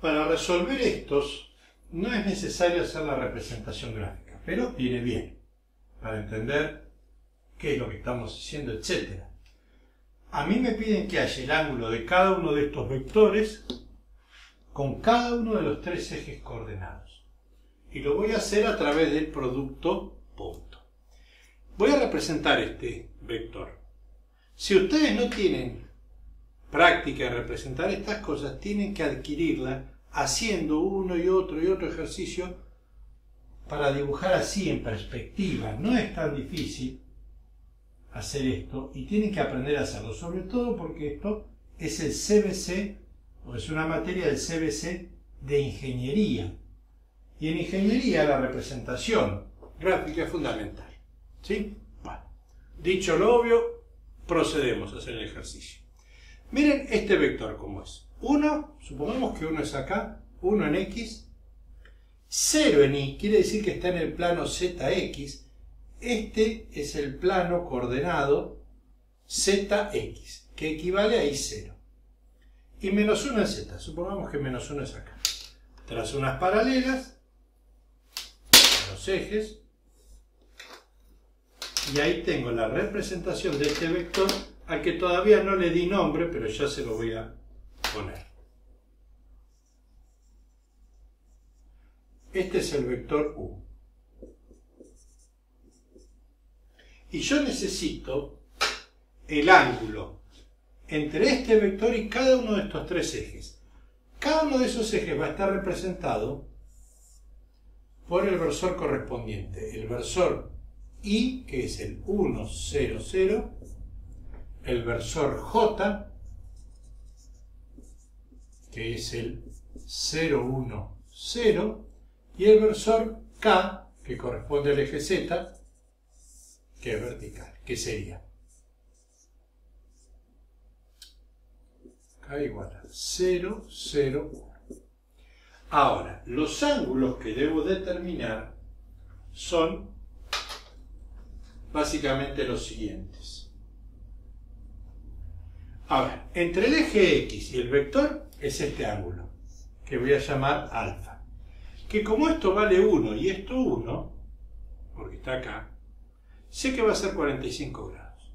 Para resolver estos no es necesario hacer la representación gráfica, pero viene bien para entender qué es lo que estamos haciendo, etc. A mí me piden que haya el ángulo de cada uno de estos vectores con cada uno de los tres ejes coordenados. Y lo voy a hacer a través del producto punto. Voy a representar este vector. Si ustedes no tienen práctica de representar estas cosas, tienen que adquirirla haciendo uno y otro y otro ejercicio para dibujar así en perspectiva. No es tan difícil hacer esto y tienen que aprender a hacerlo, sobre todo porque esto es el CBC, o es una materia del CBC de ingeniería. Y en ingeniería la representación gráfica es fundamental. ¿Sí? Dicho lo obvio, procedemos a hacer el ejercicio. Miren este vector como es. 1, supongamos que 1 es acá, 1 en X, 0 en Y, quiere decir que está en el plano ZX. Este es el plano coordenado ZX, que equivale a Y0. Y menos 1 en Z, supongamos que menos 1 es acá. Tras unas paralelas, los ejes, y ahí tengo la representación de este vector al que todavía no le di nombre, pero ya se lo voy a poner. Este es el vector U. Y yo necesito el ángulo entre este vector y cada uno de estos tres ejes. Cada uno de esos ejes va a estar representado por el versor correspondiente. El versor I, que es el 1, 0, 0, el versor J, que es el 0, 1, 0, y el versor K, que corresponde al eje Z, que es vertical, que sería K igual a 0, 0, 1. Ahora, los ángulos que debo determinar son básicamente los siguientes. A entre el eje X y el vector es este ángulo, que voy a llamar alfa. Que como esto vale 1 y esto 1, porque está acá, sé que va a ser 45 grados.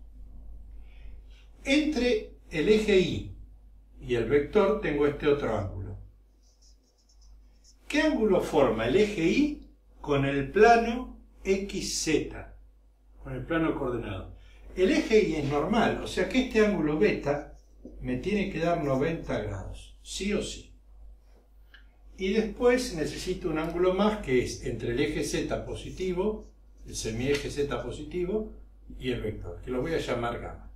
Entre el eje Y y el vector tengo este otro ángulo. ¿Qué ángulo forma el eje Y con el plano XZ? Con el plano coordenado. El eje Y es normal, o sea que este ángulo beta me tiene que dar 90 grados, sí o sí. Y después necesito un ángulo más que es entre el eje Z positivo, el semieje Z positivo y el vector, que lo voy a llamar gamma.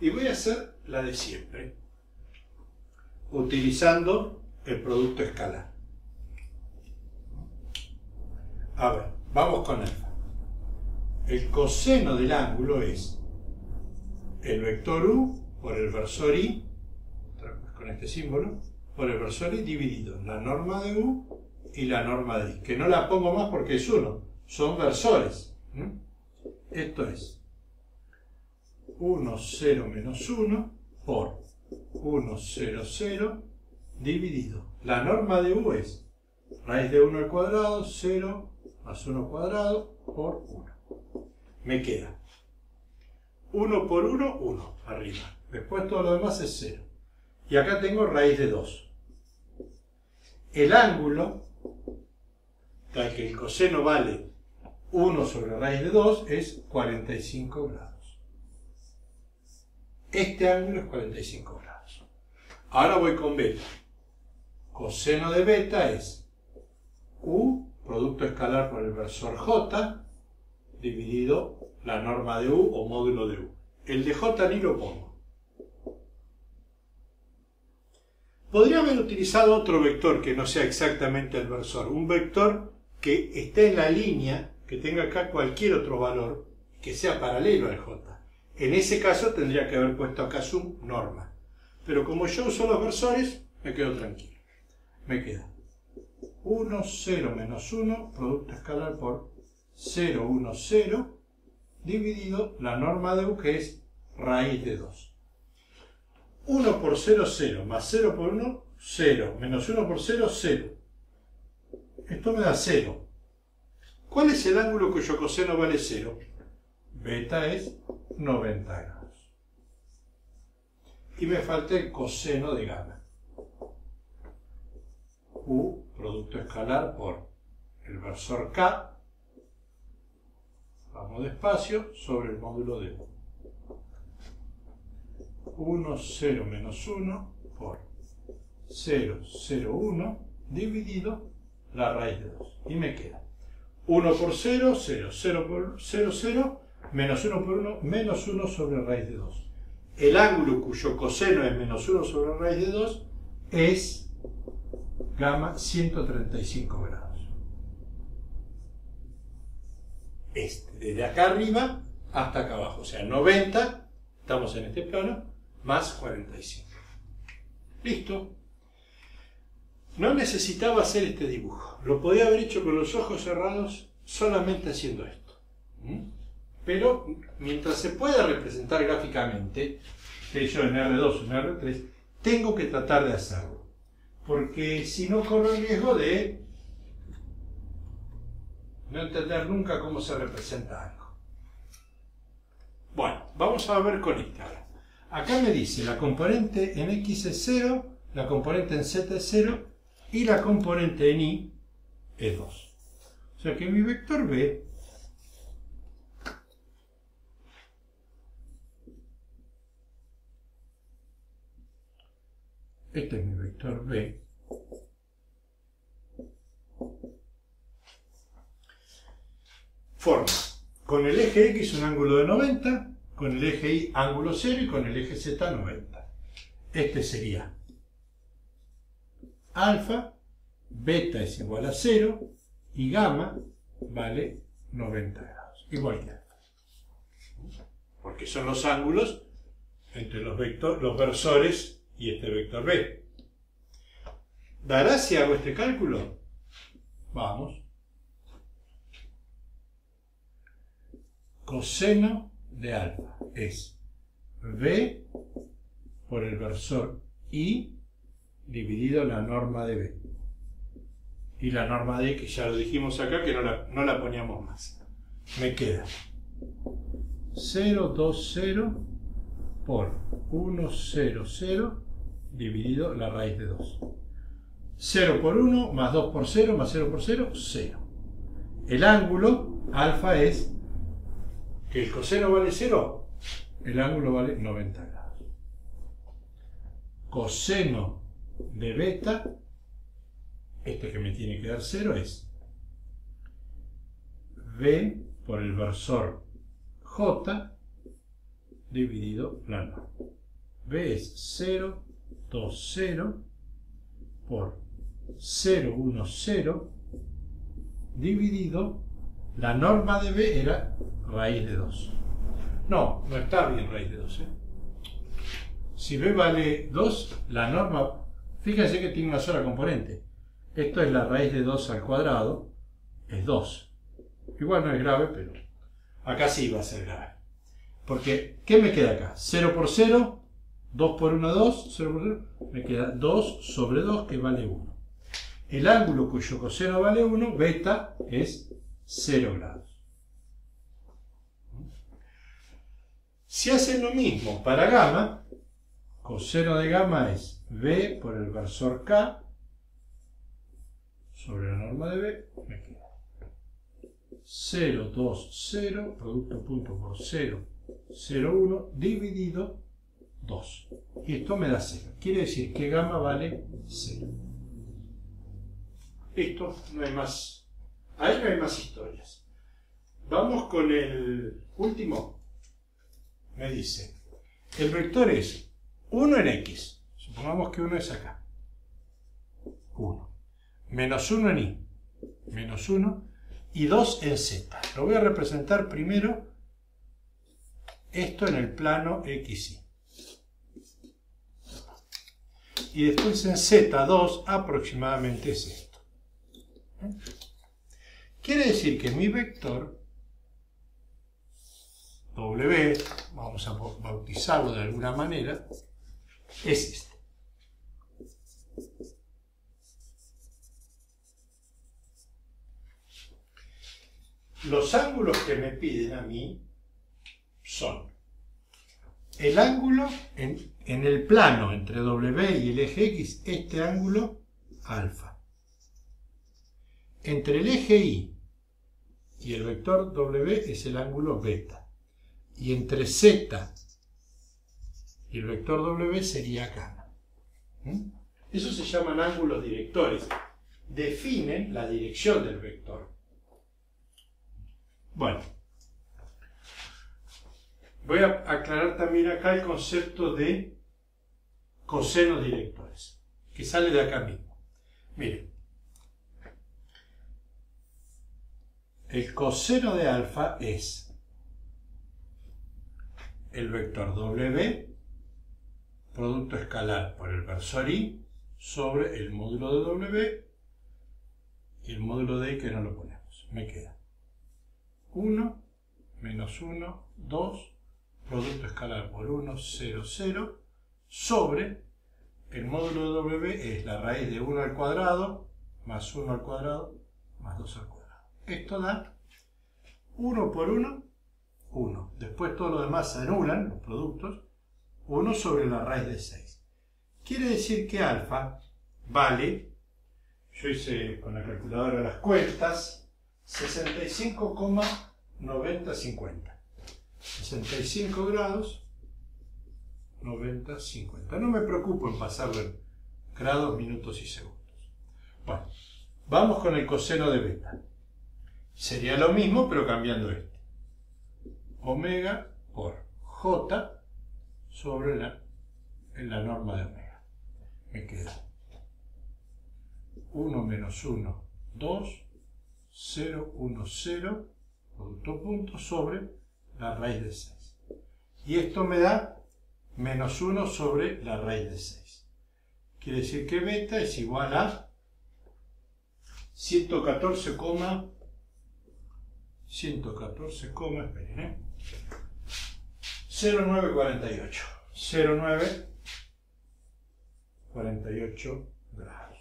Y voy a hacer la de siempre, utilizando el producto escalar. A ver, vamos con alfa. El coseno del ángulo es el vector u por el versor i, con este símbolo, por el versor i dividido la norma de u y la norma de i, que no la pongo más porque es uno, son versores. Esto es 1, 0 menos 1 por 1, 0, 0 dividido. La norma de u es raíz de 1 al cuadrado, 0 más 1 cuadrado por 1. Me queda 1 por 1, 1 arriba. Después todo lo demás es 0. Y acá tengo raíz de 2. El ángulo, tal que el coseno vale 1 sobre raíz de 2, es 45 grados. Este ángulo es 45 grados. Ahora voy con beta. Coseno de beta es U, producto escalar por el versor J, dividido la norma de U o módulo de U. El de J ni lo pongo. Podría haber utilizado otro vector que no sea exactamente el versor. Un vector que esté en la línea, que tenga acá cualquier otro valor, que sea paralelo al J. En ese caso tendría que haber puesto acá su norma. Pero como yo uso los versores, me quedo tranquilo. Me queda 1, 0 menos 1, producto escalar por 0, 1, 0, dividido la norma de u que es raíz de 2. 1 por 0, 0, más 0 por 1 0, menos 1 por 0, 0. Esto me da 0. ¿Cuál es el ángulo cuyo coseno vale 0? Beta es 90 grados. Y me falta el coseno de gamma. U, producto escalar por el versor K, vamos despacio, sobre el módulo de U. 1, 0 menos 1 por 0, 0, 1 dividido la raíz de 2. Y me queda 1 por 0, 0, 0 por 0, 0, menos 1 por 1, menos 1 sobre raíz de 2. El ángulo cuyo coseno es menos 1 sobre raíz de 2 es gamma 135 grados. Este, desde acá arriba hasta acá abajo, o sea, 90, estamos en este plano, más 45. Listo. No necesitaba hacer este dibujo. Lo podía haber hecho con los ojos cerrados solamente haciendo esto. ¿Mm? Pero mientras se pueda representar gráficamente, hecho en R2 o en R3, tengo que tratar de hacerlo. Porque si no corro el riesgo de no entender nunca cómo se representa algo. Bueno, vamos a ver con esta. Acá me dice la componente en X es 0, la componente en Z es 0 y la componente en Y es 2. O sea que mi vector B este es mi vector B forma con el eje X un ángulo de 90, con el eje Y ángulo 0 y con el eje Z 90. Este sería alfa, beta es igual a 0 y gamma vale 90 grados, igual que alfa. Porque son los ángulos entre los, vector, los versores y este vector B. ¿Dará si hago este cálculo? Vamos. Coseno de alfa es B por el versor I dividido la norma de B. Y la norma de que ya lo dijimos acá, que no la, no la poníamos más. Me queda 0, 2, 0 por 1, 0, 0 dividido la raíz de 2. 0 por 1 más 2 por 0 más 0 por 0, 0. El ángulo alfa es que el coseno vale 0, el ángulo vale 90 grados. Coseno de beta, este que me tiene que dar 0 es B por el versor J dividido la norma. B es 0, 2, 0 por 0, 1, 0 dividido la norma de B era raíz de 2. No, no está bien raíz de 2. ¿eh? Si B vale 2, la norma, fíjense que tiene una sola componente. Esto es la raíz de 2 al cuadrado, es 2. Igual no es grave, pero acá sí va a ser grave. Porque, ¿qué me queda acá? 0 por 0, 2 por 1, 2, 0 por 0, me queda 2 sobre 2 que vale 1. El ángulo cuyo coseno vale 1, beta, es 0 grados. Si hacen lo mismo para gamma, coseno de gamma es B por el versor K sobre la norma de B, me queda 0, 2, 0, producto punto por 0, 0, 1, dividido 2. Y esto me da 0. Quiere decir que gamma vale 0. Listo, no hay más. Ahí no hay más historias. Vamos con el último me dice, el vector es 1 en x, supongamos que 1 es acá, 1, menos 1 en y, menos 1, y 2 en z. Lo voy a representar primero esto en el plano xy. Y después en z2 aproximadamente es esto. Quiere decir que mi vector W, vamos a bautizarlo de alguna manera, es este. Los ángulos que me piden a mí son el ángulo en, el plano entre W y el eje X, este ángulo alfa. Entre el eje Y y el vector W es el ángulo beta. Y entre Z y el vector W sería gamma. ¿Mm? Eso se llaman ángulos directores. Definen la dirección del vector. Bueno, voy a aclarar también acá el concepto de cosenos directores, que sale de acá mismo. Miren, el coseno de alfa es el vector W, producto escalar por el versor I, sobre el módulo de W y el módulo de I que no lo ponemos. Me queda 1 menos 1, 2, producto escalar por 1, 0, 0, sobre el módulo de W es la raíz de 1 al cuadrado, más 1 al cuadrado, más 2 al cuadrado. Esto da 1 por 1, 1. Después todo lo demás se anulan, los productos, 1 sobre la raíz de 6. Quiere decir que alfa vale, yo hice con la calculadora las cuentas, 65,9050. 65 grados, 90, 50. No me preocupo en pasarlo en grados, minutos y segundos. Bueno, vamos con el coseno de beta. Sería lo mismo, pero cambiando este. Omega por J sobre la, en la norma de omega. Me queda 1 menos 1, 2, 0, 1, 0, producto punto sobre la raíz de 6. Y esto me da menos 1 sobre la raíz de 6. Quiere decir que beta es igual a 114, 114, esperen, ¿eh? 0948. 0948 grados.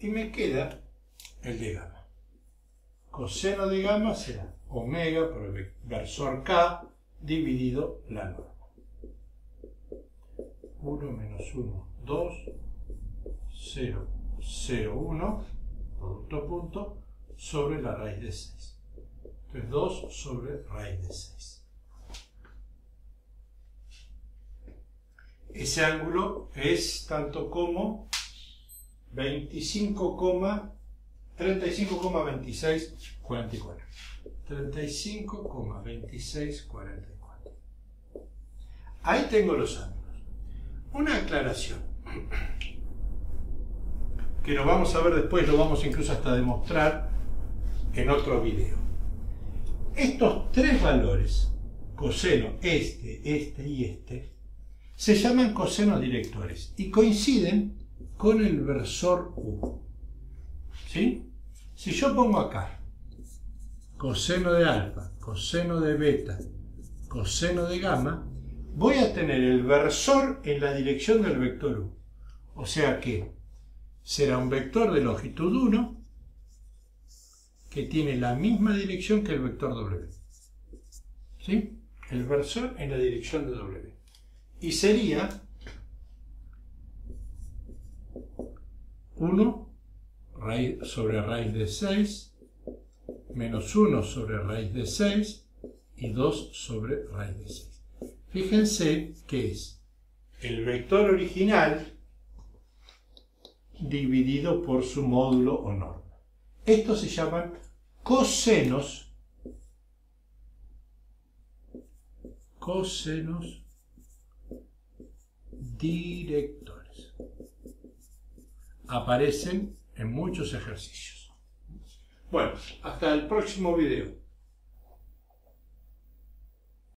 Y me queda el de gamma. Coseno de gamma será omega por el versor K dividido la norma. 1 menos 1, 2, 0, 0, 1, producto punto, sobre la raíz de 6. Entonces 2 sobre raíz de 6. Ese ángulo es tanto como 35,2644. 35,2644. Ahí tengo los ángulos. Una aclaración que lo vamos a ver después, lo vamos incluso hasta demostrar en otro video. Estos tres valores, coseno, este, este y este, se llaman cosenos directores y coinciden con el versor U. ¿Sí? Si yo pongo acá coseno de alfa, coseno de beta, coseno de gamma, voy a tener el versor en la dirección del vector U. O sea que será un vector de longitud 1 que tiene la misma dirección que el vector W. ¿Sí? El versor en la dirección de W. Y sería 1 sobre raíz de 6 menos 1 sobre raíz de 6 y 2 sobre raíz de 6. Fíjense que es el vector original dividido por su módulo o norma. Estos se llaman cosenos, cosenos directores. Aparecen en muchos ejercicios. Bueno, hasta el próximo video.